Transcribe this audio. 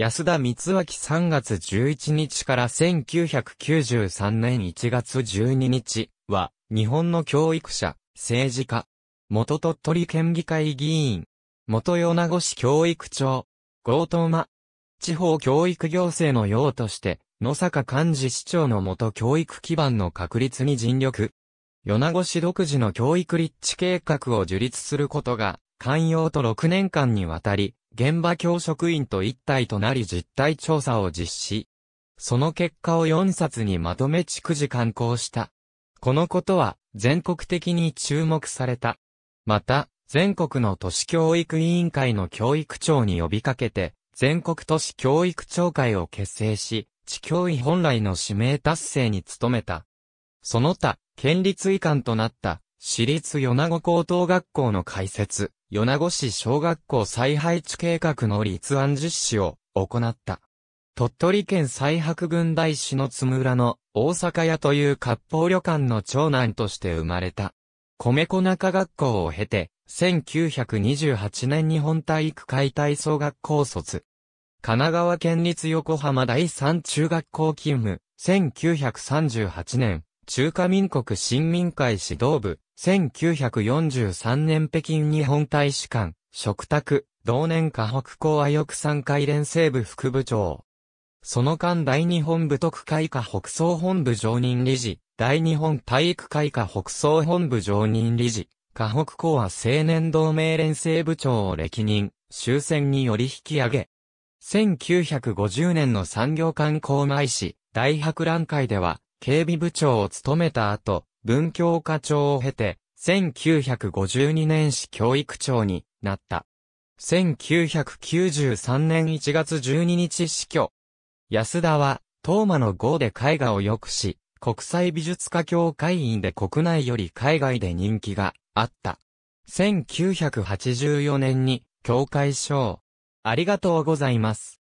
安田光明3月11日から1993年1月12日は、日本の教育者、政治家、元鳥取県議会議員、元米子市教育長、強盗間、地方教育行政の用として、野坂幹事市長の元教育基盤の確立に尽力。米子市独自の教育立地計画を樹立することが、寛容と6年間にわたり、現場教職員と一体となり実態調査を実施。その結果を4冊にまとめ逐次刊行した。このことは全国的に注目された。また、全国の都市教育委員会の教育長に呼びかけて、全国都市教育長会を結成し、地教委本来の使命達成に努めた。その他、県立移管となった私立米子高等学校の開設、米子市小学校再配置計画の立案実施を行った。鳥取県最白郡大師の津村の大阪屋という割烹旅館の長男として生まれた。米粉中学校を経て、1928年日本体育会体操学校卒。神奈川県立横浜第三中学校勤務、1938年、中華民国新民会指導部、1943年北京日本大使館、食卓、同年河北港和翼山会連西部副部長。その間大日本武徳会下北総本部常任理事、大日本体育会下北総本部常任理事、河北港和青年同盟連西部長を歴任、終戦により引き上げ。1950年の産業観光前市、大博覧会では、警備部長を務めた後、文教課長を経て、1952年市教育長になった。1993年1月12日死去。安田は、東馬の号で絵画を良くし、国際美術家協会員で国内より海外で人気があった。1984年に、協会賞。ありがとうございます。